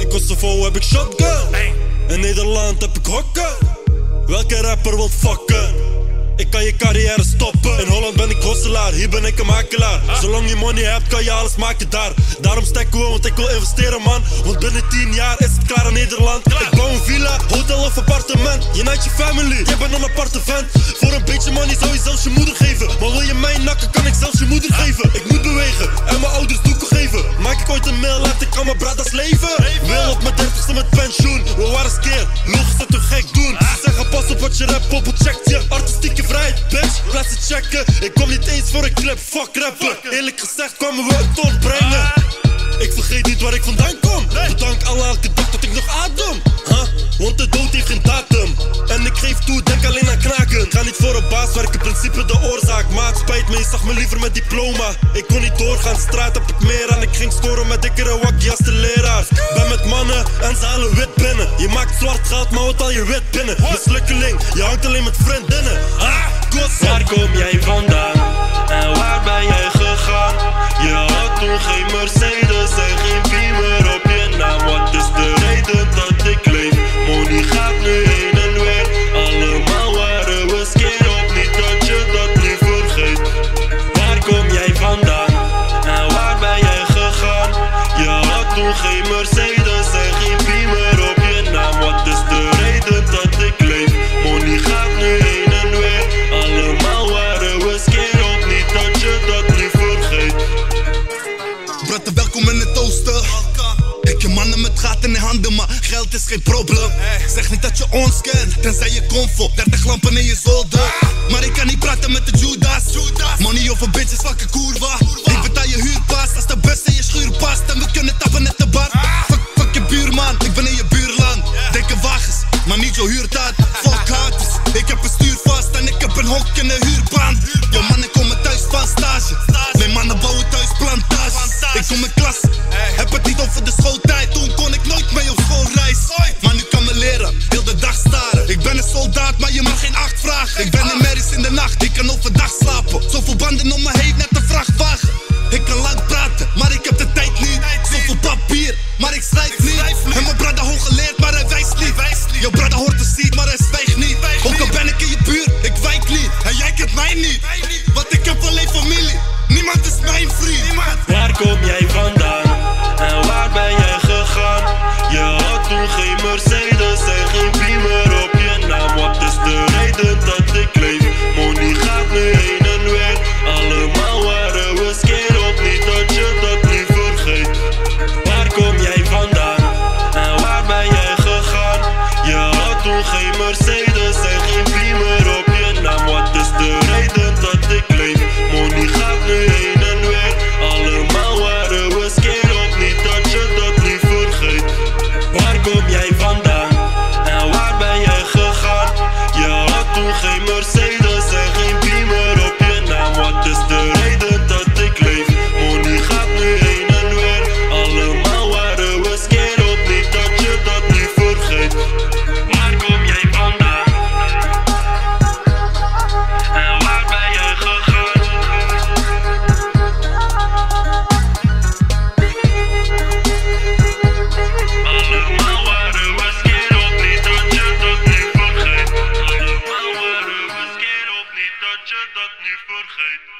In Kosovo heb ik shotgun. In Nederland heb ik hokken. Welke rapper wil fucken? Ik kan je carrière stoppen. In Holland ben ik hosselaar, hier ben ik een makelaar. Zolang je money hebt, kan je alles maken daar. Daarom stekken we, want ik wil investeren, man. Want binnen 10 jaar is het klaar in Nederland. Ik bouw een villa, hotel of appartement. Je naait je family, je bent een aparte vent. Voor een beetje money zou je zelfs je moeder geven. Maar wil je mij nakken, kan ik zelfs je moeder geven. Ik bradas leven. Wil op mijn dertigste met pensioen. We waren skeer, logisch dat we gek doen. Ze zeggen pas op wat je rap op, checkt je. Artistieke vrijheid, bitch, laat ze checken. Ik kom niet eens voor een clip, fuck rappen. Eerlijk gezegd kwamen we een ton brengen. Ik vergeet niet waar ik vandaan kom. Bedank Allah principe de oorzaak. Maat, spijt me, je zag me liever met diploma. Ik kon niet doorgaan, straat heb ik meer aan. Ik ging scoren met dikkere wakkie als de leraar. Ben met mannen en ze halen wit binnen. Je maakt zwart geld, maar wat al je wit binnen. Mislukkeling, je hangt alleen met vriendinnen. Ah, Waar kom jij vandaan? In het oosten. Ik heb mannen met gaten in handen, maar geld is geen probleem. Zeg niet dat je ons kent, tenzij je comfort. 30 lampen in je zolder. Toen geen dat je dat nu vergeet